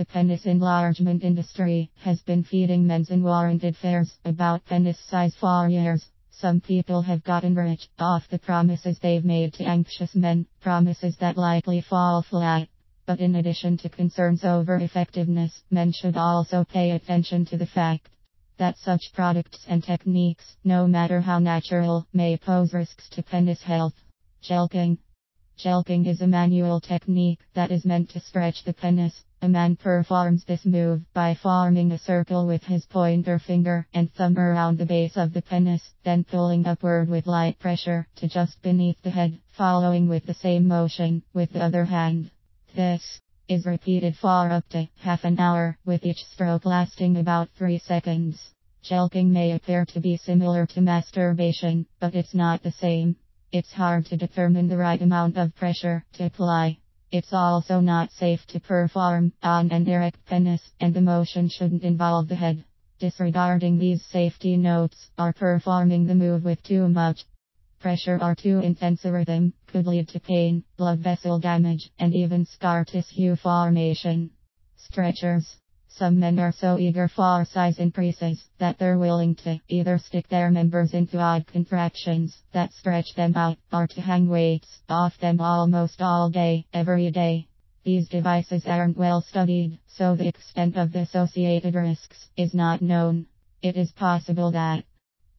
The penis enlargement industry has been feeding men's unwarranted fears about penis size for years. Some people have gotten rich off the promises they've made to anxious men, promises that likely fall flat. But in addition to concerns over effectiveness, men should also pay attention to the fact that such products and techniques, no matter how natural, may pose risks to penis health. Jelqing. Jelqing is a manual technique that is meant to stretch the penis. A man performs this move by forming a circle with his pointer finger and thumb around the base of the penis, then pulling upward with light pressure to just beneath the head, following with the same motion with the other hand. This is repeated for up to half an hour, with each stroke lasting about 3 seconds. Jelqing may appear to be similar to masturbation, but it's not the same. It's hard to determine the right amount of pressure to apply. It's also not safe to perform on an erect penis, and the motion shouldn't involve the head. Disregarding these safety notes or performing the move with too much pressure or too intense a rhythm could lead to pain, blood vessel damage, and even scar tissue formation. Stretchers some men are so eager for size increases that they're willing to either stick their members into odd contractions that stretch them out or to hang weights off them almost all day, every day. These devices aren't well studied, so the extent of the associated risks is not known. It is possible that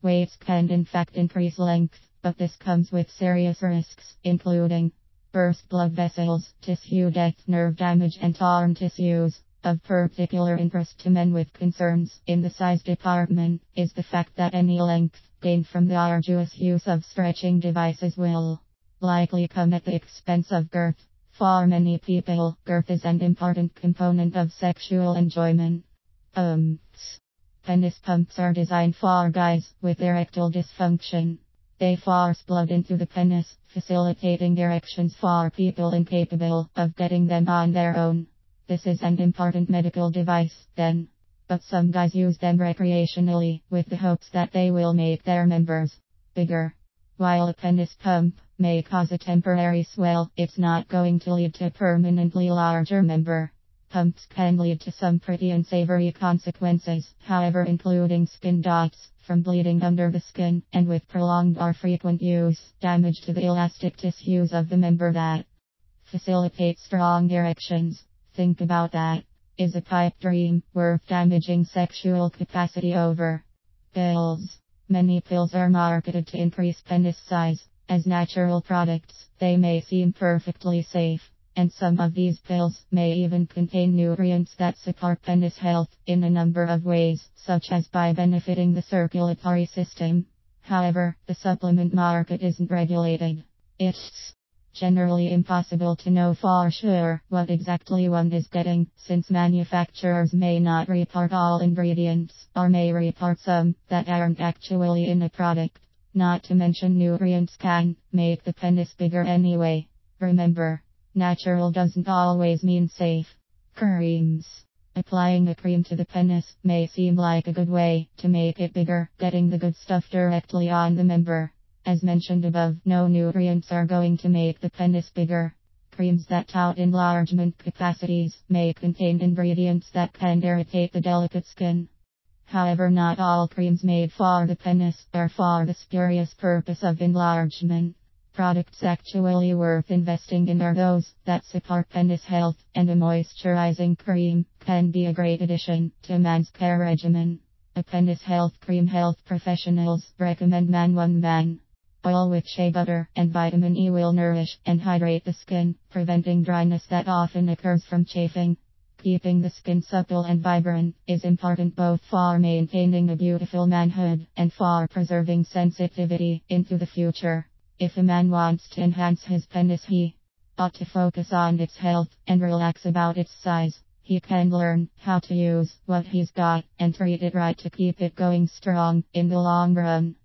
weights can in fact increase length, but this comes with serious risks, including burst blood vessels, tissue death, nerve damage, and torn tissues. Of particular interest to men with concerns in the size department is the fact that any length gained from the arduous use of stretching devices will likely come at the expense of girth. For many people, girth is an important component of sexual enjoyment. Pumps. Penis pumps are designed for guys with erectile dysfunction. They force blood into the penis, facilitating erections for people incapable of getting them on their own. This is an important medical device, then. But some guys use them recreationally, with the hopes that they will make their members bigger. While a penis pump may cause a temporary swell, it's not going to lead to a permanently larger member. Pumps can lead to some pretty unsavory consequences, however, including skin dots from bleeding under the skin, and with prolonged or frequent use, damage to the elastic tissues of the member that facilitates strong erections. Think about that. Is a pipe dream worth damaging sexual capacity over? Pills. Many pills are marketed to increase penis size. As natural products, they may seem perfectly safe. And some of these pills may even contain nutrients that support penis health in a number of ways, such as by benefiting the circulatory system. However, the supplement market isn't regulated. It's generally impossible to know for sure what exactly one is getting, since manufacturers may not report all ingredients, or may report some that aren't actually in a product. Not to mention nutrients can make the penis bigger anyway. Remember, natural doesn't always mean safe. Creams. Applying a cream to the penis may seem like a good way to make it bigger, getting the good stuff directly on the member. As mentioned above, no nutrients are going to make the penis bigger. Creams that tout enlargement capacities may contain ingredients that can irritate the delicate skin. However, not all creams made for the penis are for the spurious purpose of enlargement. Products actually worth investing in are those that support penis health, and a moisturizing cream can be a great addition to a man's care regimen. A penis health cream health professionals recommend Man1 Man. Oil with shea butter and vitamin E will nourish and hydrate the skin, preventing dryness that often occurs from chafing. Keeping the skin supple and vibrant is important both for maintaining a beautiful manhood and for preserving sensitivity into the future. If a man wants to enhance his penis, he ought to focus on its health and relax about its size. He can learn how to use what he's got and treat it right to keep it going strong in the long run.